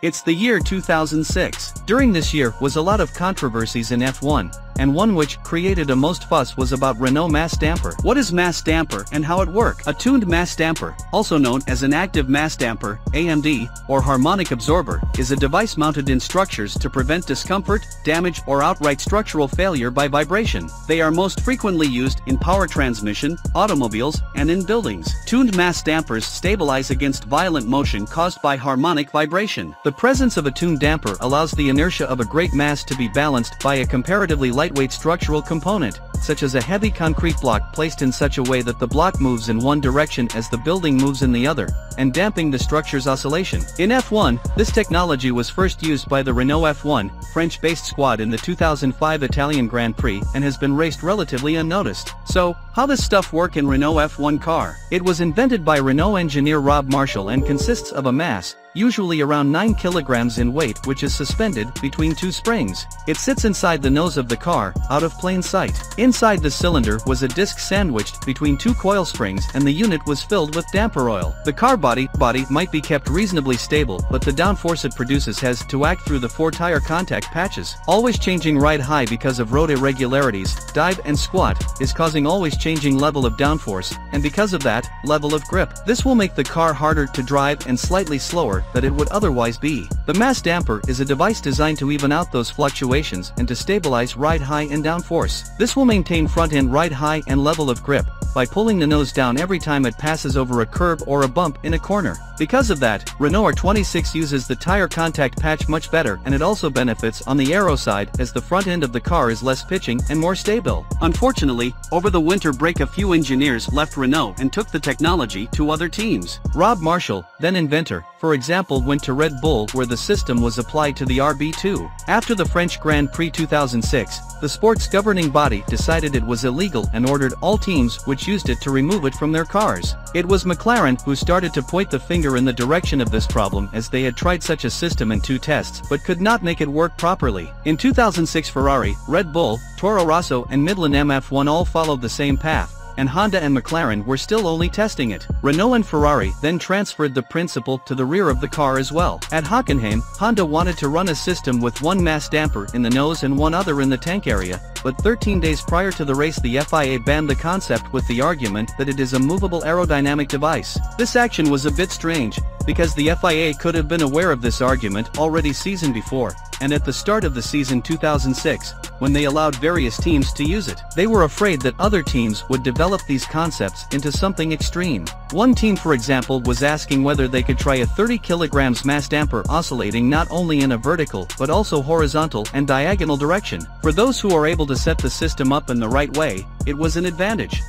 It's the year 2006. During this year was a lot of controversies in F1, and one which created a most fuss was about Renault mass damper. What is mass damper and how it work? A tuned mass damper, also known as an active mass damper, AMD, or harmonic absorber, is a device mounted in structures to prevent discomfort, damage or outright structural failure by vibration. They are most frequently used in power transmission, automobiles, and in buildings. Tuned mass dampers stabilize against violent motion caused by harmonic vibration. The presence of a tuned damper allows the inertia of a great mass to be balanced by a comparatively light lightweight structural component, such as a heavy concrete block placed in such a way that the block moves in one direction as the building moves in the other, and damping the structure's oscillation. In F1, this technology was first used by the Renault F1, French-based squad in the 2005 Italian Grand Prix and has been raced relatively unnoticed. So, how does stuff work in Renault F1 car? It was invented by Renault engineer Rob Marshall and consists of a mass, usually around 9 kilograms in weight which is suspended between two springs. It sits inside the nose of the car, out of plain sight. Inside the cylinder was a disc sandwiched between two coil springs and the unit was filled with damper oil. The car body, body might be kept reasonably stable but the downforce it produces has to act through the four tire contact patches. Always changing ride high because of road irregularities, dive and squat, is causing always changing level of downforce, and because of that, level of grip. This will make the car harder to drive and slightly slower than it would otherwise be. The mass damper is a device designed to even out those fluctuations and to stabilize ride high and downforce. This will maintain front-end ride high and level of grip, by pulling the nose down every time it passes over a curb or a bump in a corner. Because of that, Renault R26 uses the tire contact patch much better and it also benefits on the aero side as the front end of the car is less pitching and more stable. Unfortunately, over the winter break a few engineers left Renault and took the technology to other teams. Rob Marshall, then inventor, for example went to Red Bull where the system was applied to the RB2. After the French Grand Prix 2006, the sport's governing body decided it was illegal and ordered all teams which used it to remove it from their cars. It was McLaren who started to point the finger in the direction of this problem as they had tried such a system in two tests but could not make it work properly. In 2006 Ferrari, Red Bull, Toro Rosso and Midland MF1 all followed the same path and Honda and McLaren were still only testing it. Renault and Ferrari then transferred the principle to the rear of the car as well. At Hockenheim, Honda wanted to run a system with one mass damper in the nose and one other in the tank area, but 13 days prior to the race the FIA banned the concept with the argument that it is a movable aerodynamic device. This action was a bit strange, because the FIA could have been aware of this argument already season before, and at the start of the season 2006, when they allowed various teams to use it. They were afraid that other teams would develop these concepts into something extreme. One team for example was asking whether they could try a 30 kg mass damper oscillating not only in a vertical but also horizontal and diagonal direction. For those who are able to set the system up in the right way, it was an advantage.